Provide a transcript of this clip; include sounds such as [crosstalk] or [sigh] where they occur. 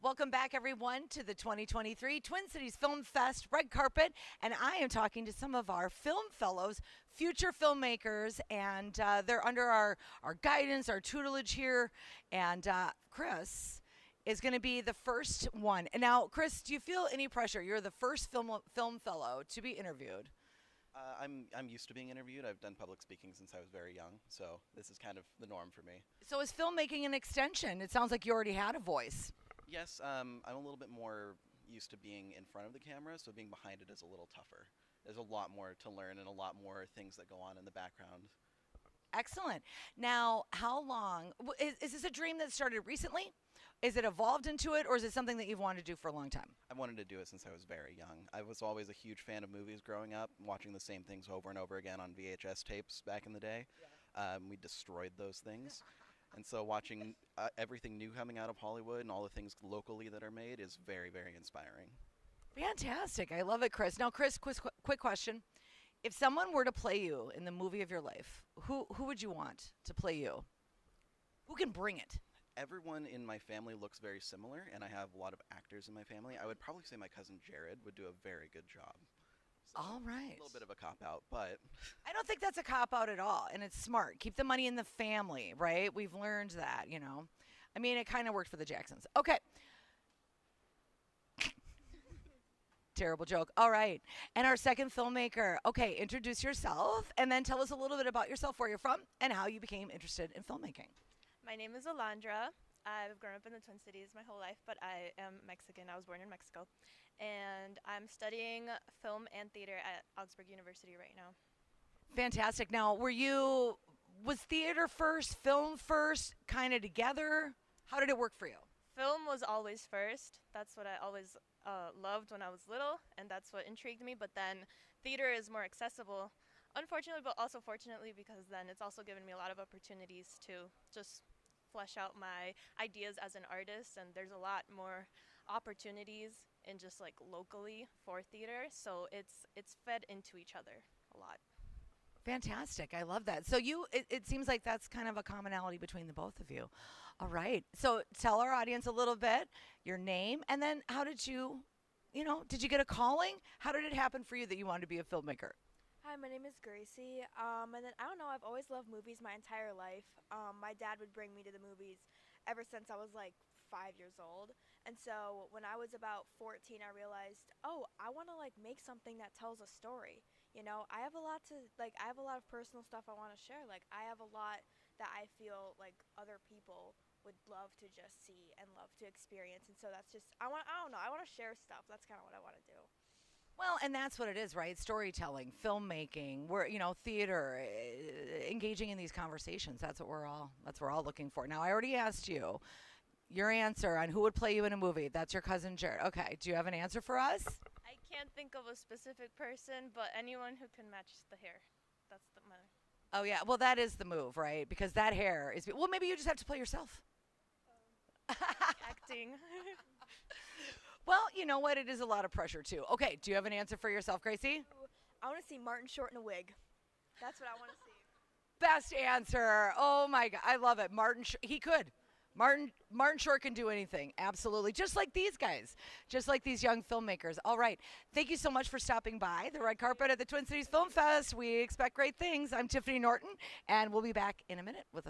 Welcome back, everyone, to the 2023 Twin Cities Film Fest red carpet. And I am talking to some of our film fellows, future filmmakers, and uh, they're under our, our guidance, our tutelage here. And uh, Chris is going to be the first one. And now, Chris, do you feel any pressure? You're the first film, film fellow to be interviewed. Uh, I'm I'm used to being interviewed. I've done public speaking since I was very young, so this is kind of the norm for me. So, is filmmaking an extension? It sounds like you already had a voice. Yes, um, I'm a little bit more used to being in front of the camera, so being behind it is a little tougher. There's a lot more to learn and a lot more things that go on in the background. Excellent. Now, how long is, is this a dream that started recently? Is it evolved into it, or is it something that you've wanted to do for a long time? I wanted to do it since I was very young. I was always a huge fan of movies growing up, watching the same things over and over again on VHS tapes back in the day. Um, we destroyed those things. [laughs] And so watching uh, everything new coming out of Hollywood and all the things locally that are made is very, very inspiring. Fantastic. I love it, Chris. Now, Chris, quick, quick question. If someone were to play you in the movie of your life, who, who would you want to play you? Who can bring it? Everyone in my family looks very similar, and I have a lot of actors in my family. I would probably say my cousin Jared would do a very good job. So, All right. A little bit of a cop out, but I don't think that's a cop out at all, and it's smart. Keep the money in the family, right? We've learned that, you know. I mean, it kind of worked for the Jacksons. Okay. Terrible joke. All right. And our second filmmaker. Okay, introduce yourself and then tell us a little bit about yourself, where you're from, and how you became interested in filmmaking. My name is Alondra. I've grown up in the Twin Cities my whole life, but I am Mexican. I was born in Mexico. And I'm studying film and theater at Augsburg University right now. Fantastic. Now, were you was theater first, film first, kind of together? How did it work for you? Film was always first. That's what I always uh, loved when I was little, and that's what intrigued me. But then theater is more accessible, unfortunately, but also fortunately, because then it's also given me a lot of opportunities to just flesh out my ideas as an artist. And there's a lot more opportunities in just like locally for theater, so it's it's fed into each other a lot. Fantastic. I love that. So you it, it seems like that's kind of a commonality between the both of you. All right. So tell our audience a little bit your name and then how did you you know, did you get a calling? How did it happen for you that you wanted to be a filmmaker? Hi, my name is Gracie. Um, and then I don't know, I've always loved movies my entire life. Um, my dad would bring me to the movies ever since I was like five years old. And so when I was about 14, I realized, oh, I want to like make something that tells a story. You know, I have a lot to like. I have a lot of personal stuff I want to share. Like, I have a lot that I feel like other people would love to just see and love to experience. And so that's just I want. I don't know. I want to share stuff. That's kind of what I want to do. Well, and that's what it is, right? Storytelling, filmmaking, we're you know, theater, uh, engaging in these conversations. That's what we're all that's what we're all looking for. Now, I already asked you your answer on who would play you in a movie. That's your cousin Jared. Okay, do you have an answer for us? I can't think of a specific person, but anyone who can match the hair. That's the my. Oh yeah, well that is the move, right? Because that hair is well. Maybe you just have to play yourself. acting. [laughs] [laughs] Well, you know what? It is a lot of pressure too. Okay, do you have an answer for yourself, Gracie? I want to see Martin Short in a wig. That's what I want to see. Best answer. Oh my god, I love it. Martin, Sh- he could. Martin Martin Short can do anything. Absolutely. Just like these guys. Just like these young filmmakers. All right. Thank you so much for stopping by the red carpet at the Twin Cities Film Fest. We expect great things. I'm Tiffany Norton and we'll be back in a minute with a